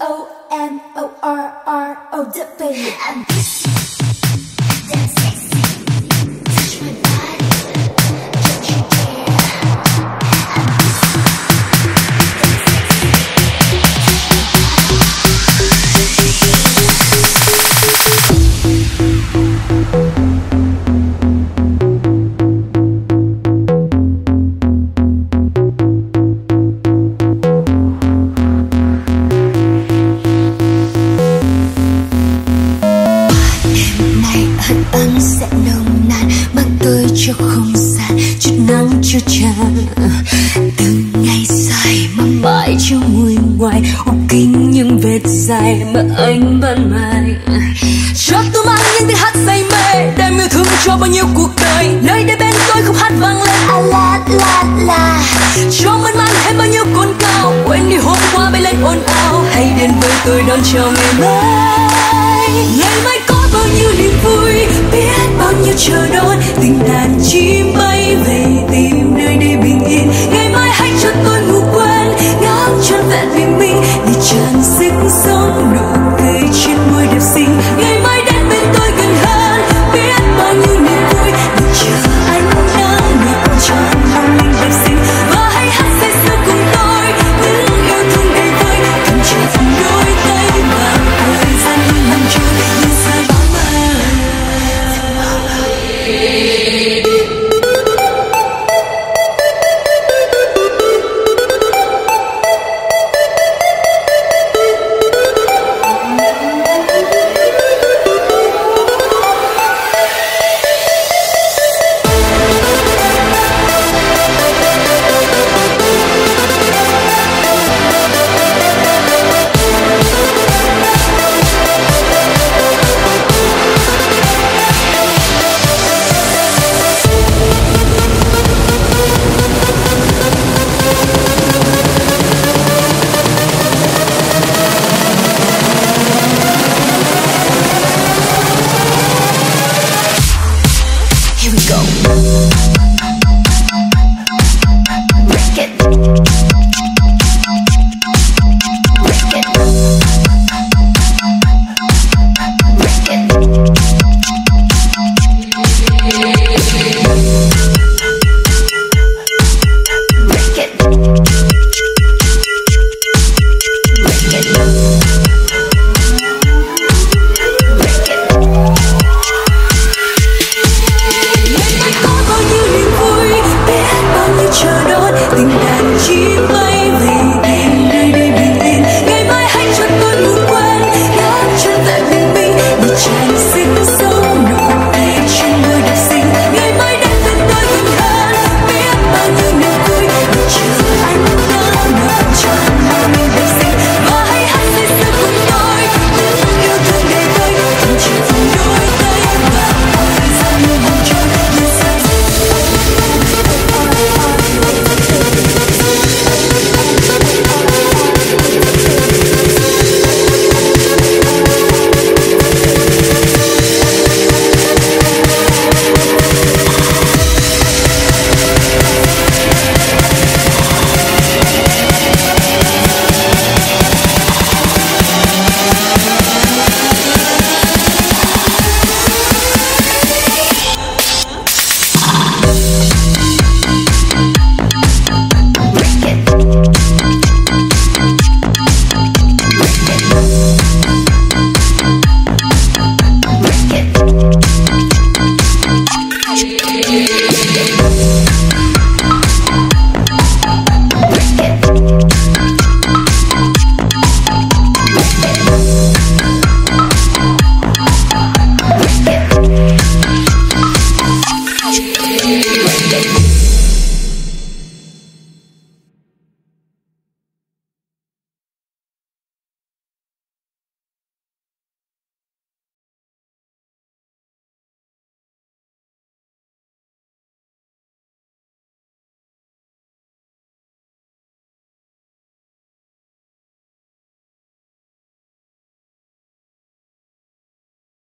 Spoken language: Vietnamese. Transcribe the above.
O N O R R O W. sẽ nồng nàn mang tới cho không gian chút nắng cho tràn. Từng ngày dài mà mãi chưa nguôi ngoài hút kín những vết dài mà anh ban mai. Cho tôi mang những tiếng hát say mê đem yêu thương cho bao nhiêu cuộc đời. Nơi đây bên tôi không hát vang lên. A la la la. cho mơn man thêm bao nhiêu cồn cao quên đi hôm qua bay lên ồn ào. Hãy đến với tôi đón chào ngày mai nụ cười trên môi đẹp xinh.